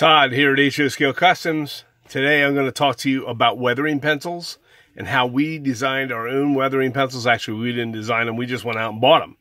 Todd here at HO Scale Customs. Today I'm going to talk to you about weathering pencils and how we designed our own weathering pencils. Actually, we didn't design them. We just went out and bought them.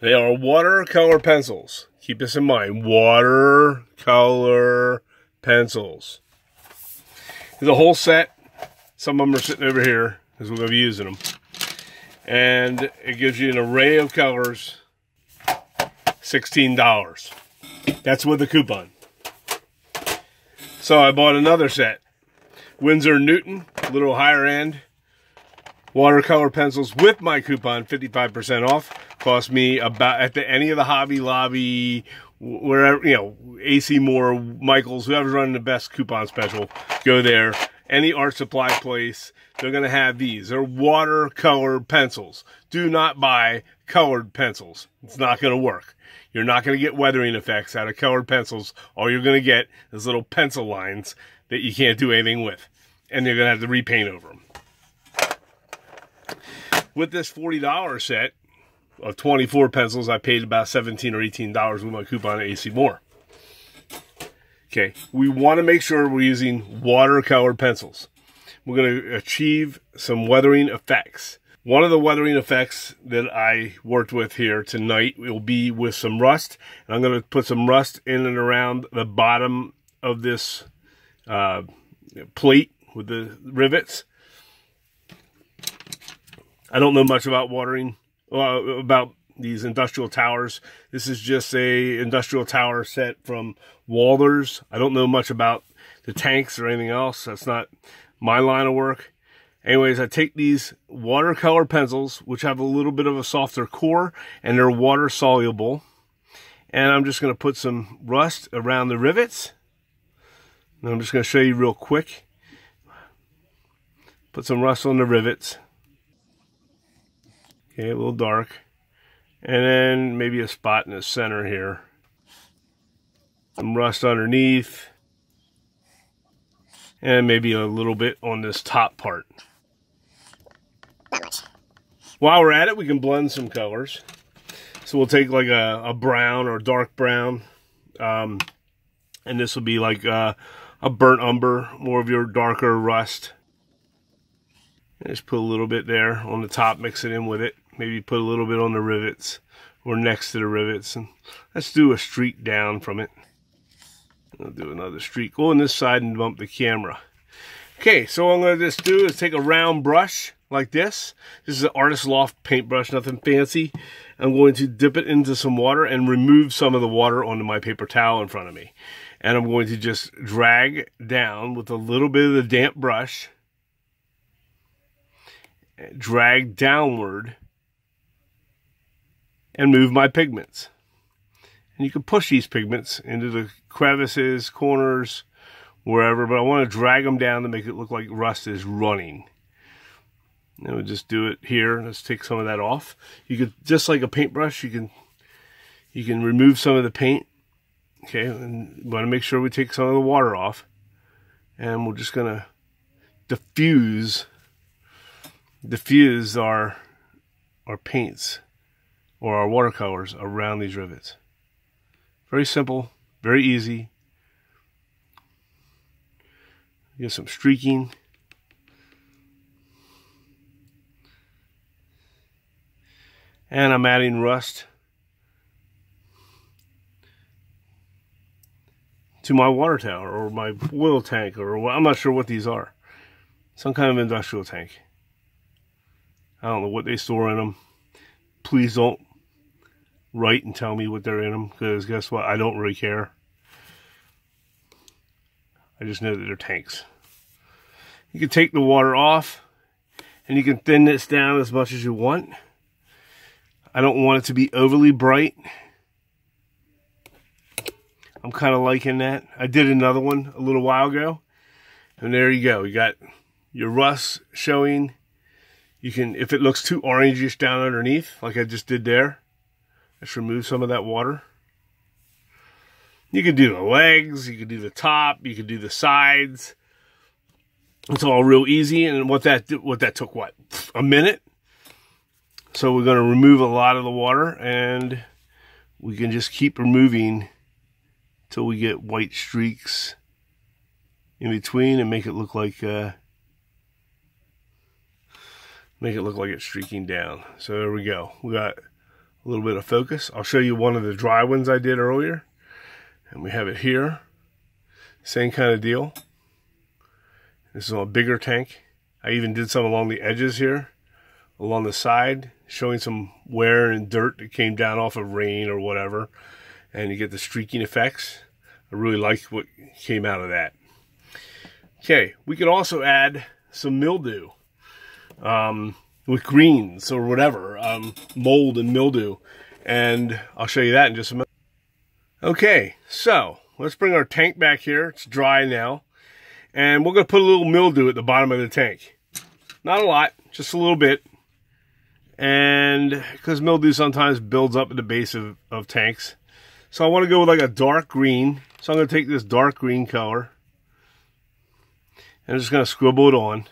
They are watercolor pencils. Keep this in mind. Watercolor pencils. There's a whole set. Some of them are sitting over here because we're going to be using them. And it gives you an array of colors. $16. That's with a coupon. So I bought another set. Winsor Newton, a little higher end. Watercolor pencils with my coupon, 55% off. Cost me about, at the, any of the Hobby Lobby, wherever, you know, AC Moore, Michaels, whoever's running the best coupon special, go there. Any art supply place, they're going to have these. They're watercolor pencils. Do not buy colored pencils. It's not going to work. You're not going to get weathering effects out of colored pencils. All you're going to get is little pencil lines that you can't do anything with. And you're going to have to repaint over them. With this $40 set of 24 pencils, I paid about 17 or $18 with my coupon at AC Moore. Okay, we want to make sure we're using watercolor pencils. We're going to achieve some weathering effects. One of the weathering effects that I worked with here tonight will be with some rust. And I'm going to put some rust in and around the bottom of this uh, plate with the rivets. I don't know much about watering, uh, about these industrial towers. This is just a industrial tower set from Walthers. I don't know much about the tanks or anything else. That's not my line of work. Anyways, I take these watercolor pencils, which have a little bit of a softer core, and they're water soluble. And I'm just going to put some rust around the rivets. And I'm just going to show you real quick. Put some rust on the rivets. Okay, a little dark. And then maybe a spot in the center here. Some rust underneath. And maybe a little bit on this top part. While we're at it, we can blend some colors. So we'll take like a, a brown or dark brown. Um, and this will be like a, a burnt umber, more of your darker rust. And just put a little bit there on the top, mix it in with it. Maybe put a little bit on the rivets or next to the rivets. And let's do a streak down from it. I'll do another streak. Go on this side and bump the camera. Okay, so what I'm going to just do is take a round brush like this. This is an Artist Loft paintbrush, nothing fancy. I'm going to dip it into some water and remove some of the water onto my paper towel in front of me. And I'm going to just drag down with a little bit of the damp brush, drag downward, and move my pigments. And you can push these pigments into the crevices, corners, wherever, but I want to drag them down to make it look like rust is running. And we'll just do it here. Let's take some of that off. You could, just like a paintbrush, you can you can remove some of the paint. Okay, and want to make sure we take some of the water off. And we're just going to diffuse diffuse our our paints or our watercolors around these rivets. Very simple, very easy. Get some streaking. And I'm adding rust to my water tower or my oil tank or I'm not sure what these are. Some kind of industrial tank. I don't know what they store in them. Please don't write and tell me what they're in them because guess what? I don't really care. I just know that they're tanks. You can take the water off and you can thin this down as much as you want. I don't want it to be overly bright. I'm kind of liking that. I did another one a little while ago. And there you go. You got your rust showing. You can, if it looks too orangish down underneath, like I just did there, just remove some of that water. You can do the legs, you can do the top, you can do the sides. It's all real easy. And what that, what that took, what, a minute? So we're going to remove a lot of the water and we can just keep removing till we get white streaks in between and make it look like uh, make it look like it's streaking down. So there we go. We got a little bit of focus. I'll show you one of the dry ones I did earlier. And we have it here. Same kind of deal. This is on a bigger tank. I even did some along the edges here, along the side, showing some wear and dirt that came down off of rain or whatever. And you get the streaking effects. I really like what came out of that. Okay, we could also add some mildew um, with greens or whatever, um, mold and mildew. And I'll show you that in just a minute. Okay, so let's bring our tank back here. It's dry now. And we're going to put a little mildew at the bottom of the tank. Not a lot, just a little bit. And because mildew sometimes builds up at the base of, of tanks. So I want to go with like a dark green. So I'm going to take this dark green color. And I'm just going to scribble it on.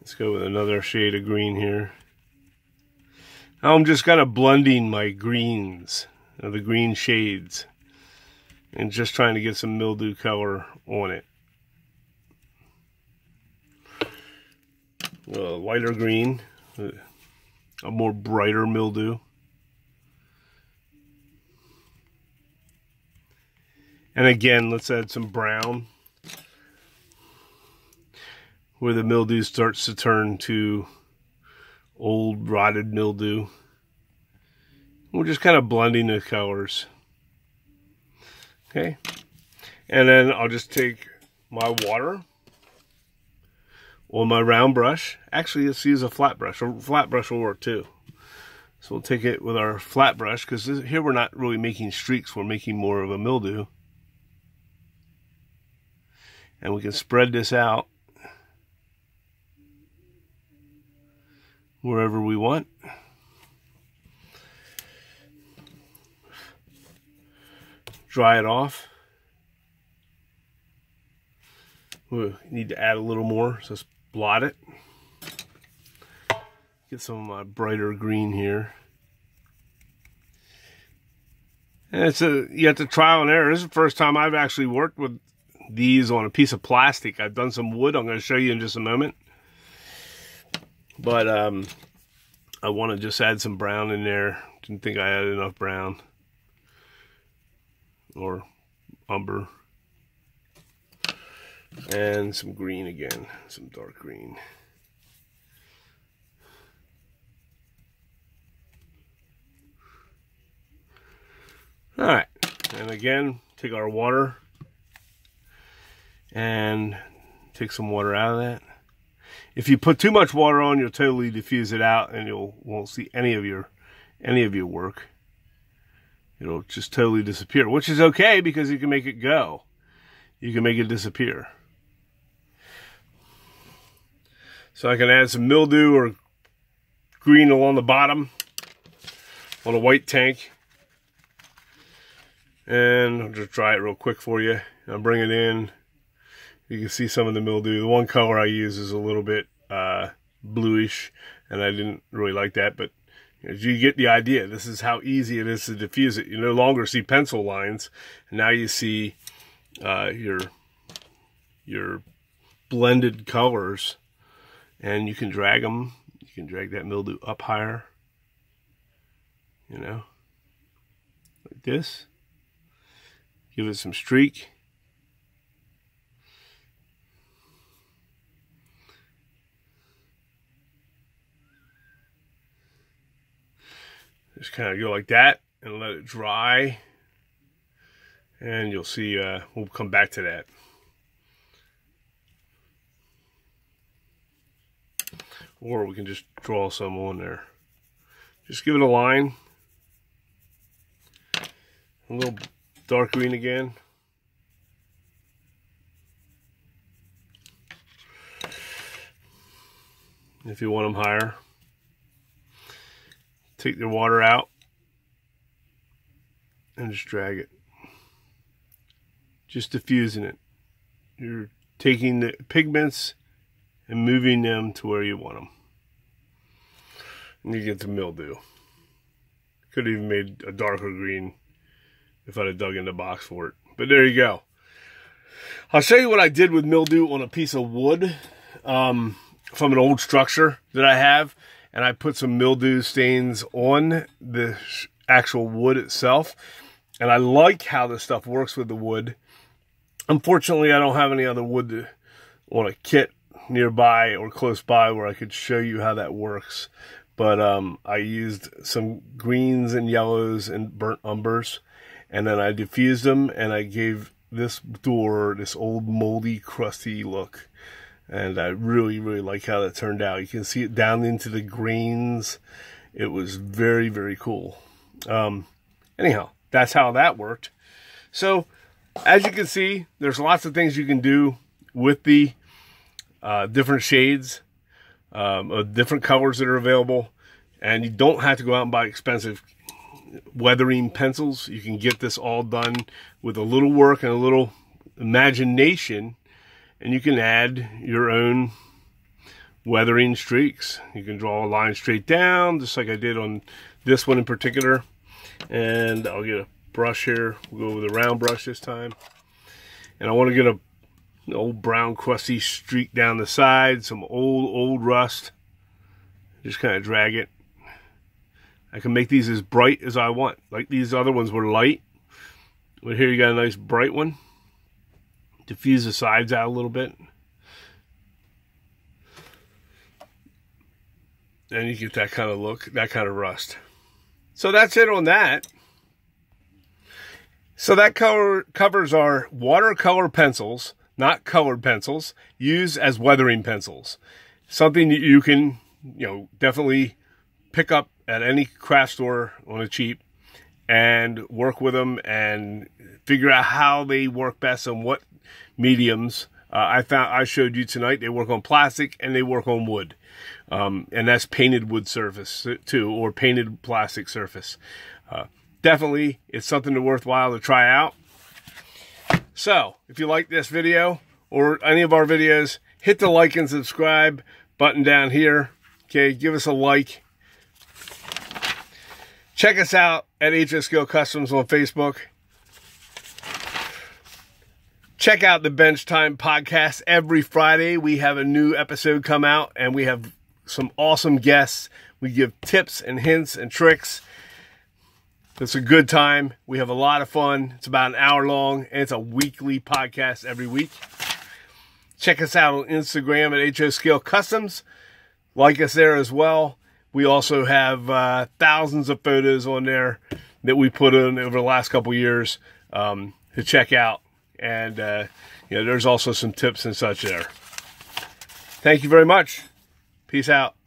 Let's go with another shade of green here. Now I'm just kind of blending my greens, uh, the green shades, and just trying to get some mildew color on it. A lighter green, uh, a more brighter mildew. And again, let's add some brown where the mildew starts to turn to old rotted mildew. We're just kind of blending the colors. Okay. And then I'll just take my water on my round brush. Actually, let's use a flat brush. A flat brush will work too. So we'll take it with our flat brush because here we're not really making streaks. We're making more of a mildew. And we can spread this out wherever we want. Dry it off. We need to add a little more, so blot it. Get some of my brighter green here. And it's a you have to trial and error. This is the first time I've actually worked with these on a piece of plastic. I've done some wood. I'm going to show you in just a moment. But um, I want to just add some brown in there. Didn't think I had enough brown. Or umber. And some green again. Some dark green. Alright. And again, take our water and take some water out of that. If you put too much water on, you'll totally diffuse it out and you'll won't see any of your any of your work. It'll just totally disappear, which is okay because you can make it go. You can make it disappear. So I can add some mildew or green along the bottom on a white tank. And I'll just dry it real quick for you. I'll bring it in you can see some of the mildew. The one color I use is a little bit uh, bluish, and I didn't really like that, but as you get the idea, this is how easy it is to diffuse it. You no longer see pencil lines, now you see uh, your your blended colors, and you can drag them. You can drag that mildew up higher, you know, like this. Give it some streak. Just kind of go like that and let it dry. And you'll see, uh, we'll come back to that. Or we can just draw some on there. Just give it a line. A little dark green again. If you want them higher take the water out and just drag it. Just diffusing it. You're taking the pigments and moving them to where you want them. And you get the mildew. Could have even made a darker green if I'd have dug in the box for it. But there you go. I'll show you what I did with mildew on a piece of wood um, from an old structure that I have. And I put some mildew stains on the actual wood itself. And I like how this stuff works with the wood. Unfortunately, I don't have any other wood to, on a kit nearby or close by where I could show you how that works. But um, I used some greens and yellows and burnt umbers. And then I diffused them and I gave this door this old moldy, crusty look. And I really, really like how that turned out. You can see it down into the greens. It was very, very cool. Um, anyhow, that's how that worked. So, as you can see, there's lots of things you can do with the uh, different shades um, of different colors that are available. And you don't have to go out and buy expensive weathering pencils. You can get this all done with a little work and a little imagination. And you can add your own weathering streaks. You can draw a line straight down, just like I did on this one in particular. And I'll get a brush here. We'll go with a round brush this time. And I want to get a old brown crusty streak down the side, some old, old rust. Just kind of drag it. I can make these as bright as I want. Like these other ones were light. But here you got a nice bright one. Diffuse the sides out a little bit. And you get that kind of look, that kind of rust. So that's it on that. So that cover, covers our watercolor pencils not colored pencils, used as weathering pencils. Something that you can, you know, definitely pick up at any craft store on a cheap and work with them and figure out how they work best on what mediums. Uh, I found I showed you tonight they work on plastic and they work on wood, um, and that's painted wood surface too, or painted plastic surface. Uh, definitely, it's something worthwhile to try out. So, if you like this video or any of our videos, hit the like and subscribe button down here. Okay, give us a like. Check us out at HO Scale Customs on Facebook. Check out the Bench Time podcast every Friday. We have a new episode come out and we have some awesome guests. We give tips and hints and tricks it's a good time. We have a lot of fun. It's about an hour long, and it's a weekly podcast every week. Check us out on Instagram at HO Scale Customs. Like us there as well. We also have uh, thousands of photos on there that we put in over the last couple years um, to check out. And, uh, you know, there's also some tips and such there. Thank you very much. Peace out.